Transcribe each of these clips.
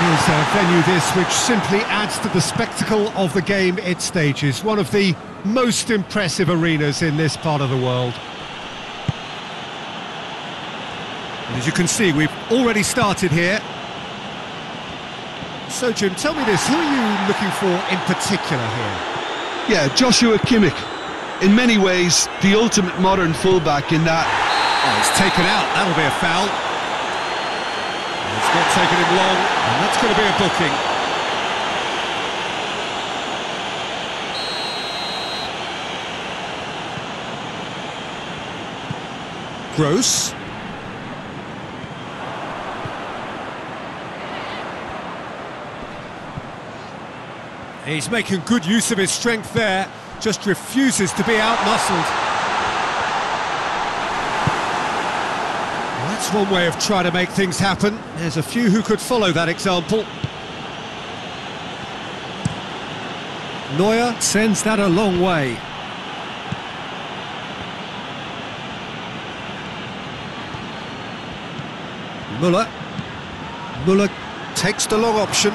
Is a uh, venue this which simply adds to the spectacle of the game it stages, one of the most impressive arenas in this part of the world. And as you can see, we've already started here. So, Jim, tell me this, who are you looking for in particular here? Yeah, Joshua Kimmich. In many ways, the ultimate modern fullback in that... Oh, it's taken out, that'll be a foul. Not taken him long, and that's going to be a booking. Gross. He's making good use of his strength there, just refuses to be outmuscled. Well, one way of trying to make things happen. There's a few who could follow that example. Neuer sends that a long way. Muller. Muller takes the long option.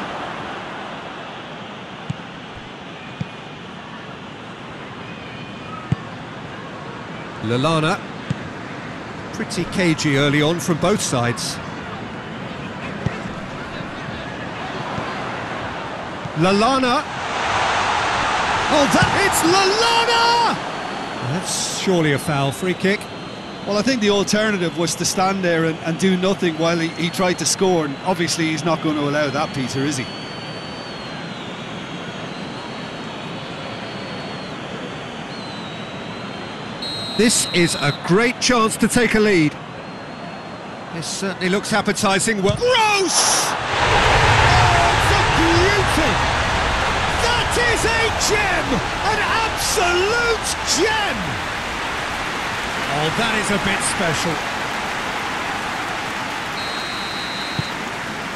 Lallana. Pretty cagey early on from both sides. Lallana. Oh, that it's Lallana! That's surely a foul free kick. Well, I think the alternative was to stand there and, and do nothing while he, he tried to score, and obviously he's not going to allow that, Peter, is he? This is a great chance to take a lead. This certainly looks appetising. Well, gross! Oh, beauty! That is a gem! An absolute gem! Oh, that is a bit special.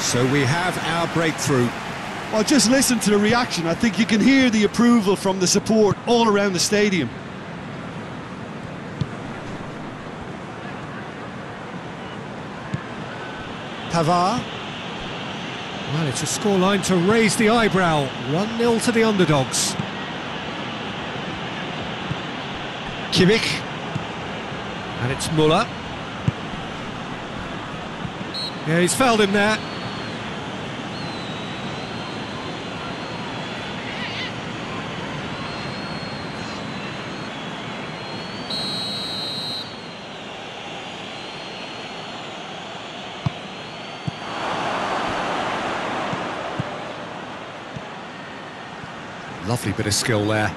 So we have our breakthrough. Well, just listen to the reaction. I think you can hear the approval from the support all around the stadium. Pavard. Well, it's a scoreline to raise the eyebrow. 1-0 to the underdogs. Kimmich. And it's Muller. Yeah, he's fouled him there. Lovely bit of skill there.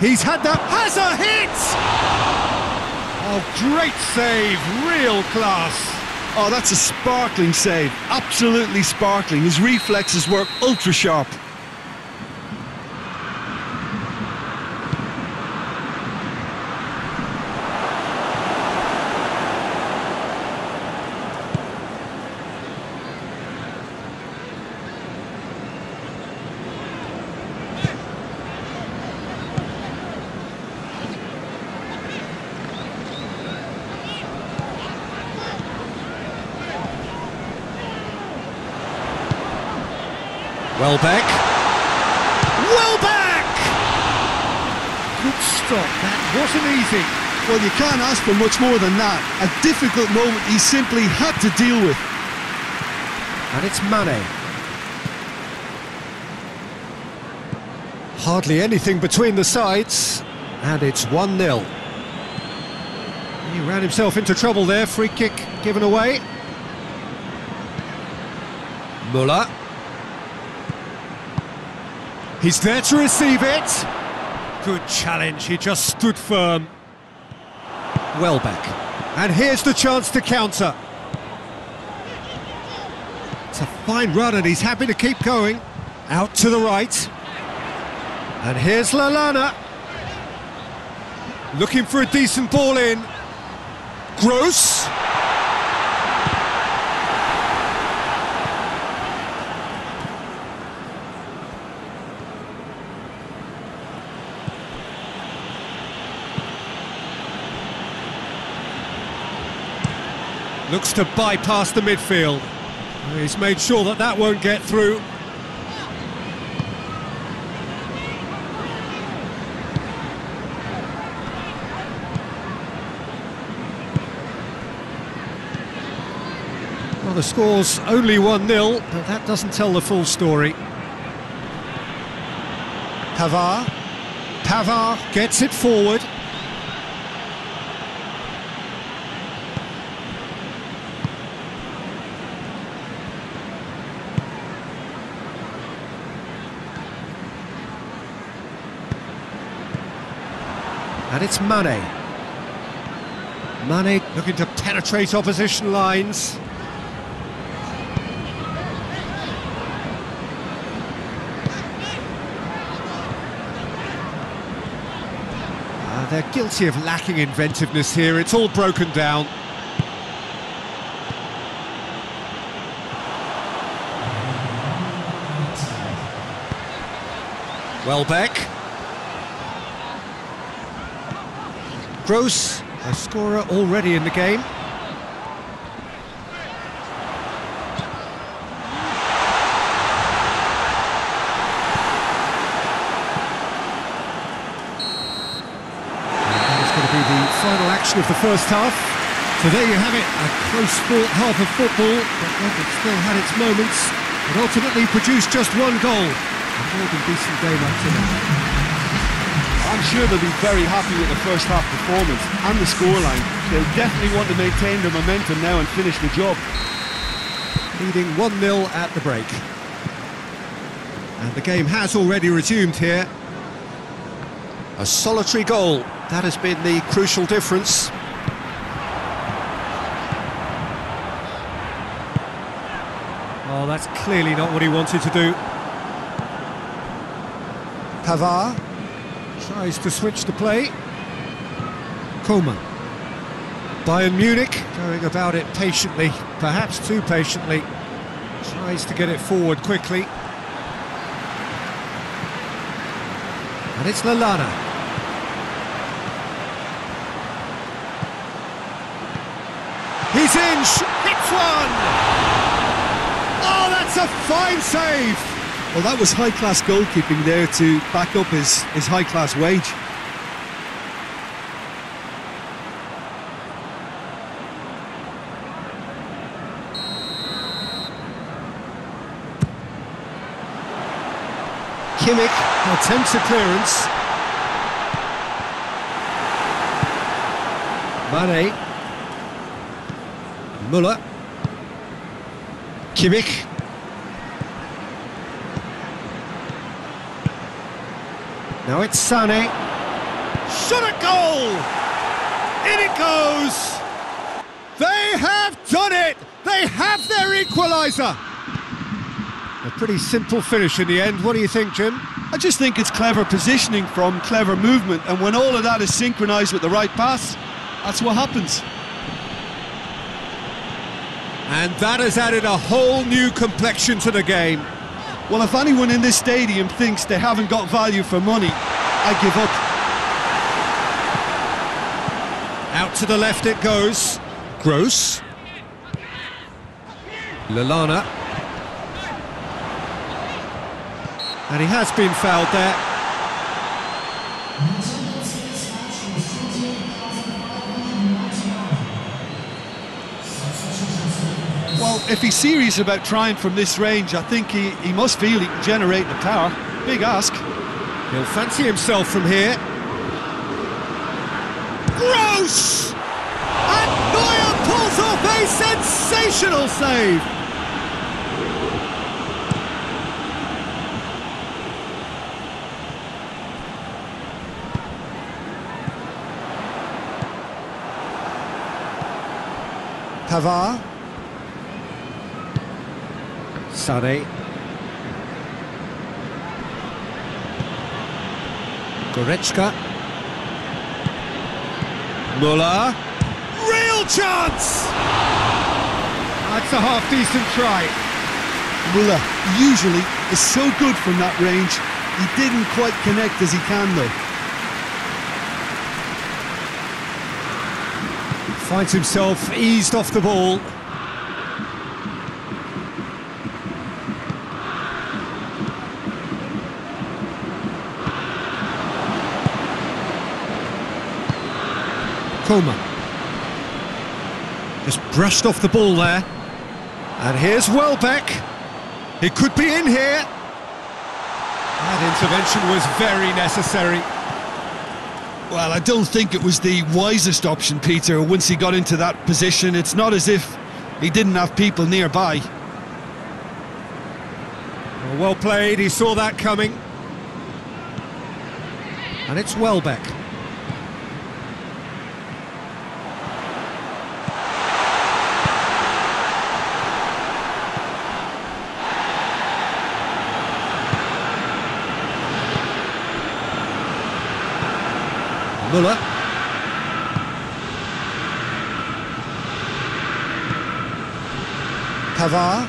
He's had that, has a hit! Oh, great save, real class. Oh, that's a sparkling save. Absolutely sparkling. His reflexes work ultra sharp. Welbeck. Welbeck! Good stop, that wasn't easy. Well, you can't ask for much more than that. A difficult moment he simply had to deal with. And it's Mane. Hardly anything between the sides, and it's 1-0. He ran himself into trouble there, free kick given away. Muller. He's there to receive it. Good challenge, he just stood firm. Welbeck. And here's the chance to counter. It's a fine run and he's happy to keep going. Out to the right. And here's Lallana. Looking for a decent ball in. Gross. Looks to bypass the midfield. He's made sure that that won't get through. Well, the score's only 1-0, but that doesn't tell the full story. Pavard. Pavard gets it forward. It's Mane. Mane looking to penetrate opposition lines. Uh, they're guilty of lacking inventiveness here. It's all broken down. Welbeck. Gross, a scorer already in the game. Final action of the first half. So there you have it, a close fought half of football, but that still had its moments, and ultimately produced just one goal. A more than decent game now. I'm sure they'll be very happy with the first half performance and the scoreline. They'll definitely want to maintain their momentum now and finish the job. leading 1-0 at the break. And the game has already resumed here. A solitary goal, that has been the crucial difference. Oh, that's clearly not what he wanted to do. Pavard tries to switch the play. Coman. Bayern Munich going about it patiently, perhaps too patiently. Tries to get it forward quickly. And it's Lallana. He's in, hits one! Oh, that's a fine save! Well, that was high-class goalkeeping there to back up his, his high-class wage. Kimmich attempts a clearance. Mane. Muller. Kimmich. Now it's Sane. Shot a goal! In it goes! They have done it! They have their equaliser! A pretty simple finish in the end. What do you think, Jim? I just think it's clever positioning from clever movement, and when all of that is synchronised with the right pass, that's what happens. And that has added a whole new complexion to the game. Well, if anyone in this stadium thinks they haven't got value for money, I give up. Out to the left it goes. Gross. Lallana. And he has been fouled there. if he's serious about trying from this range, I think he, he must feel he can generate the power. Big ask. He'll fancy himself from here. Gross! And Neuer pulls off a sensational save! Pavard Sade. Goretzka. Muller. Real chance! That's a half-decent try. Muller usually is so good from that range. He didn't quite connect as he can though. Finds himself eased off the ball. Just brushed off the ball there. And here's Welbeck. He could be in here. That intervention was very necessary. Well, I don't think it was the wisest option, Peter, once he got into that position. It's not as if he didn't have people nearby. Well, well played, he saw that coming. And it's Welbeck. Muller. Pavard.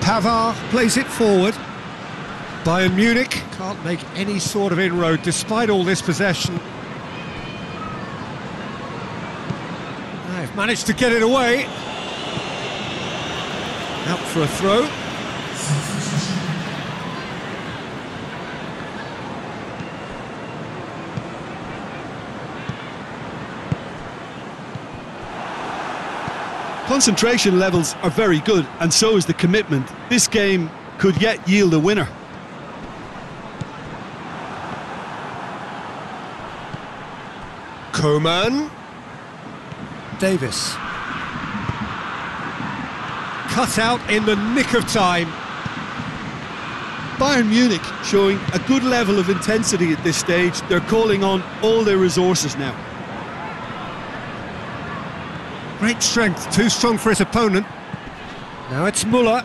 Pavard plays it forward. Bayern Munich can't make any sort of inroad despite all this possession. They've managed to get it away. Out for a throw. Concentration levels are very good, and so is the commitment. This game could yet yield a winner. Coman. Davies. Cut out in the nick of time. Bayern Munich showing a good level of intensity at this stage. They're calling on all their resources now. Great strength, too strong for his opponent. Now it's Muller.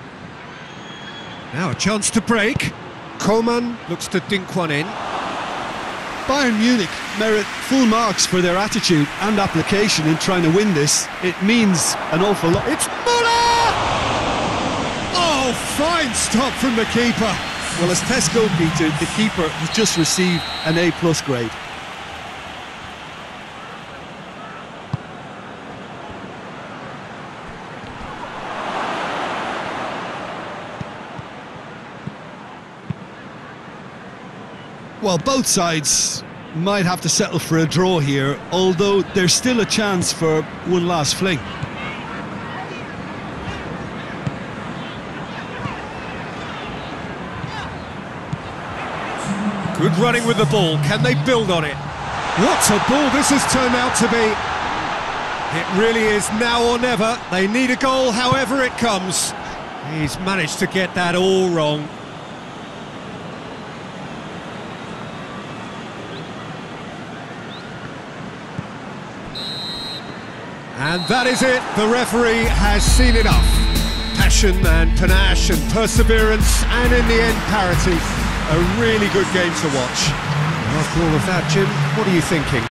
Now a chance to break. Coman looks to dink one in. Bayern Munich merit full marks for their attitude and application in trying to win this. It means an awful lot. It's Muller! Oh, fine stop from the keeper. Well, as Tesco, Peter, the keeper has just received an A-plus grade. Well, both sides might have to settle for a draw here, although there's still a chance for one last fling. Good running with the ball. Can they build on it? What a ball this has turned out to be. It really is now or never. They need a goal however it comes. He's managed to get that all wrong. And that is it. The referee has seen enough. Passion and panache and perseverance, and in the end, parity. A really good game to watch. After all of that, Jim, what are you thinking?